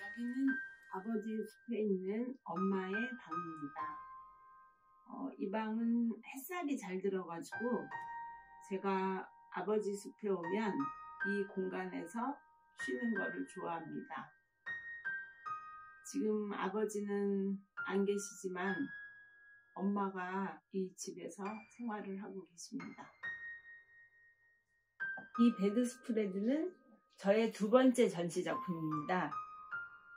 여기는 아버지 숲에 있는 엄마의 방입니다. 어, 이 방은 햇살이 잘 들어가지고 제가 아버지 숲에 오면 이 공간에서 쉬는 거를 좋아합니다. 지금 아버지는 안 계시지만 엄마가 이 집에서 생활을 하고 계십니다. 이 bedspread는 저의 두 번째 전시 작품입니다.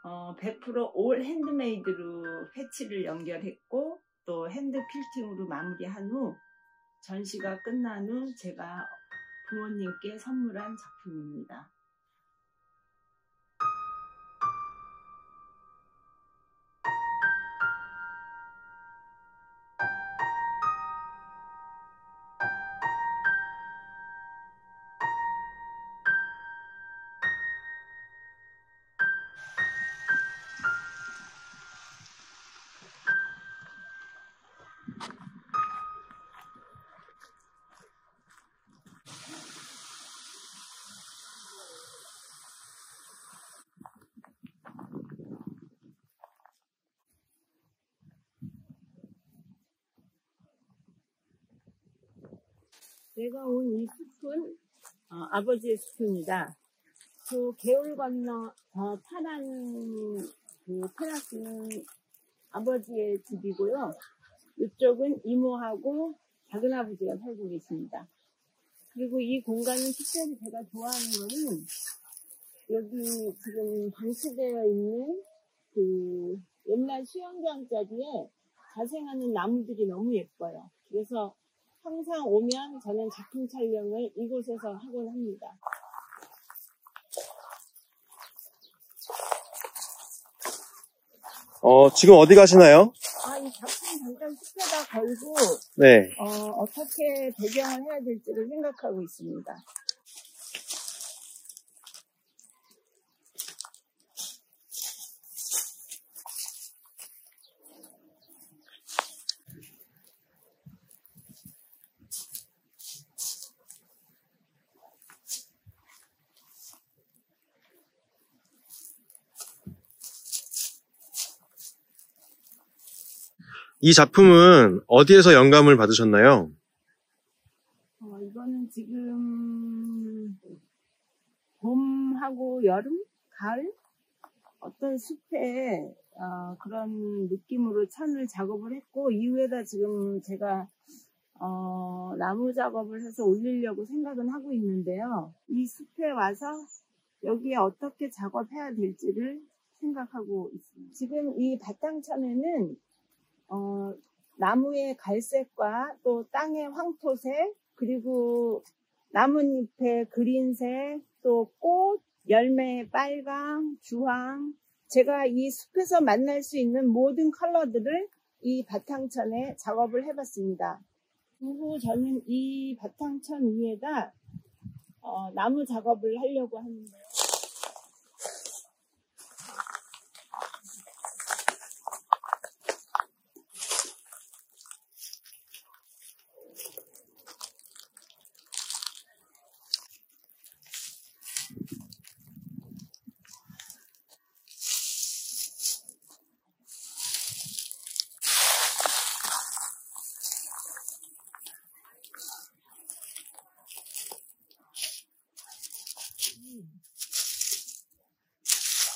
어, 100% all handmade로 패치를 연결했고 또 hand quilting으로 마무리한 후 전시가 끝난 후 제가 부모님께 선물한 작품입니다. 제가 온 이 숲은 어, 아버지의 숲입니다. 그 개울 건너 저 파란 그 테라스는 아버지의 집이고요. 이쪽은 이모하고 작은 아버지가 살고 계십니다. 그리고 이 공간은 특별히 제가 좋아하는 거는 여기 지금 방치되어 있는 그 옛날 수영장 자리에 자생하는 나무들이 너무 예뻐요. 그래서 항상 오면 저는 작품 촬영을 이곳에서 하곤 합니다. 어, 지금 어디 가시나요? 아, 이 작품 잠깐 숲에다 걸고, 네. 어, 어떻게 배경을 해야 될지를 생각하고 있습니다. 이 작품은 어디에서 영감을 받으셨나요? 어, 이거는 지금 봄하고 여름, 가을 어떤 숲에 어, 그런 느낌으로 천을 작업을 했고 이후에다 지금 제가 어, 나무 작업을 해서 올리려고 생각은 하고 있는데요. 이 숲에 와서 여기에 어떻게 작업해야 될지를 생각하고 있습니다. 지금 이 바탕천에는 어, 나무의 갈색과 또 땅의 황토색, 그리고 나뭇잎의 그린색, 또 꽃, 열매의 빨강, 주황, 제가 이 숲에서 만날 수 있는 모든 컬러들을 이 바탕천에 작업을 해봤습니다. 그리고 저는 이 바탕천 위에다 어, 나무 작업을 하려고 하는데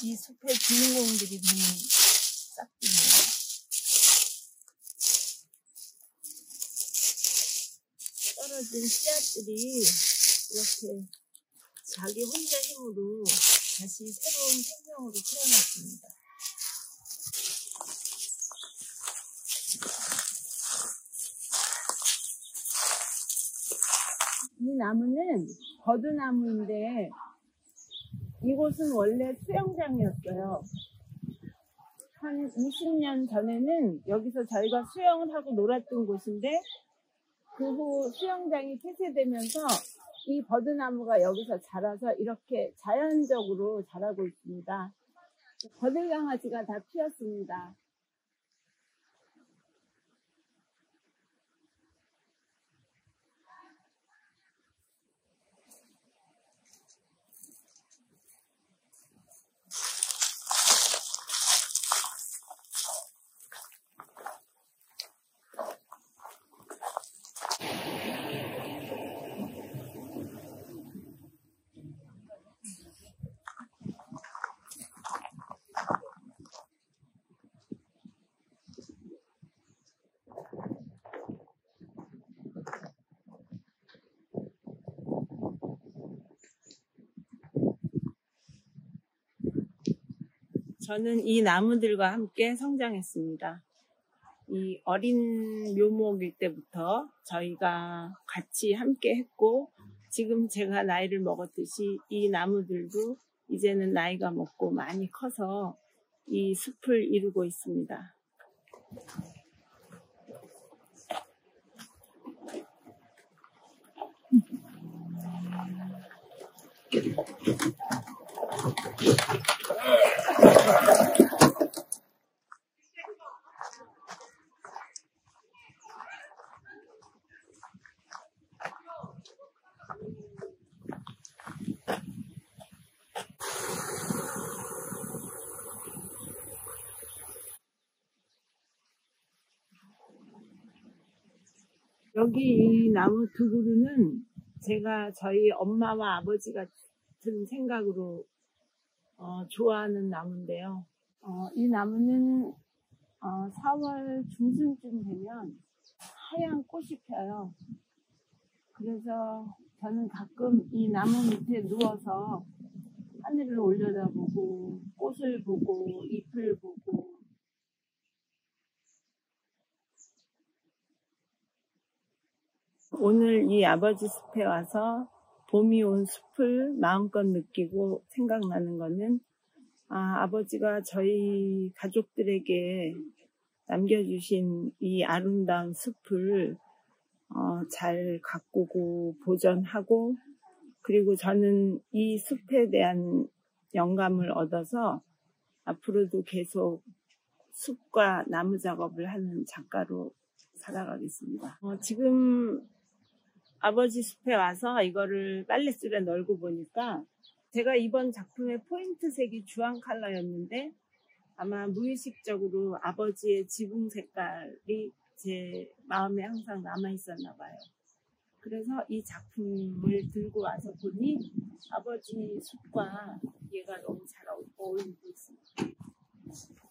이 숲의 주인공들이 되는 싹들이에요. 떨어진 씨앗들이 이렇게 자기 혼자 힘으로 다시 새로운 생명으로 태어났습니다. 이 나무는 버드나무인데 이곳은 원래 수영장이었어요. 한 20년 전에는 여기서 저희가 수영을 하고 놀았던 곳인데 그 후 수영장이 폐쇄되면서 이 버드나무가 여기서 자라서 이렇게 자연적으로 자라고 있습니다. 버들강아지가 다 피었습니다. 저는 이 나무들과 함께 성장했습니다. 이 어린 묘목일 때부터 저희가 같이 함께 했고, 지금 제가 나이를 먹었듯이 이 나무들도 이제는 나이가 먹고 많이 커서 이 숲을 이루고 있습니다. 여기 이 나무 두 그루는 제가 저희 엄마와 아버지 같은 생각으로 어, 좋아하는 나무인데요. 어, 이 나무는 어, 4월 중순쯤 되면 하얀 꽃이 펴요. 그래서 저는 가끔 이 나무 밑에 누워서 하늘을 올려다보고 꽃을 보고 잎을 보고 오늘 이 아버지 숲에 와서 봄이 온 숲을 마음껏 느끼고 생각나는 거는 아, 아버지가 저희 가족들에게 남겨주신 이 아름다운 숲을 어, 잘 가꾸고 보존하고 그리고 저는 이 숲에 대한 영감을 얻어서 앞으로도 계속 숲과 나무 작업을 하는 작가로 살아가겠습니다. 어, 지금 아버지 숲에 와서 이거를 빨랫줄에 널고 보니까 제가 이번 작품의 포인트 색이 주황 컬러였는데 아마 무의식적으로 아버지의 지붕 색깔이 제 마음에 항상 남아 있었나 봐요. 그래서 이 작품을 들고 와서 보니 아버지 숲과 얘가 너무 잘 어울리고 있습니다.